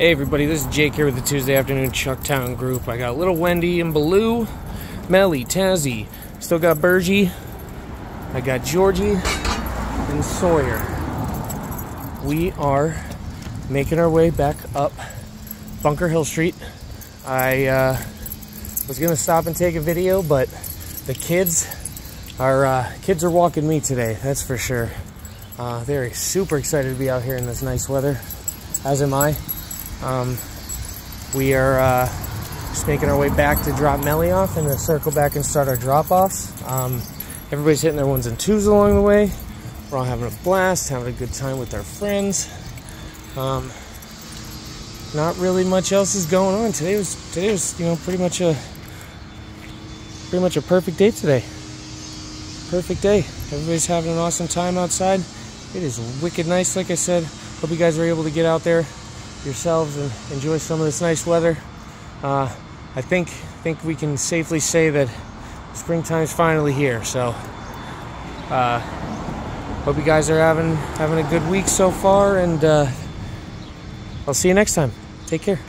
Hey everybody, this is Jake here with the Tuesday Afternoon Chucktown Group. I got little Wendy and Baloo, Melly, Tazzy, still got Burgie, I got Georgie and Sawyer. We are making our way back up Bunker Hill Street. I uh, was gonna stop and take a video, but the kids are uh, kids are walking me today. That's for sure. Uh, they're super excited to be out here in this nice weather, as am I. Um, we are uh, just making our way back to drop Melly off and then circle back and start our drop offs. Um, everybody's hitting their ones and twos along the way. We're all having a blast, having a good time with our friends. Um, not really much else is going on. Today was today was you know pretty much a pretty much a perfect day today. Perfect day. Everybody's having an awesome time outside. It is wicked nice, like I said. Hope you guys were able to get out there yourselves and enjoy some of this nice weather. Uh, I think think we can safely say that springtime's finally here. So, uh, hope you guys are having having a good week so far, and uh, I'll see you next time. Take care.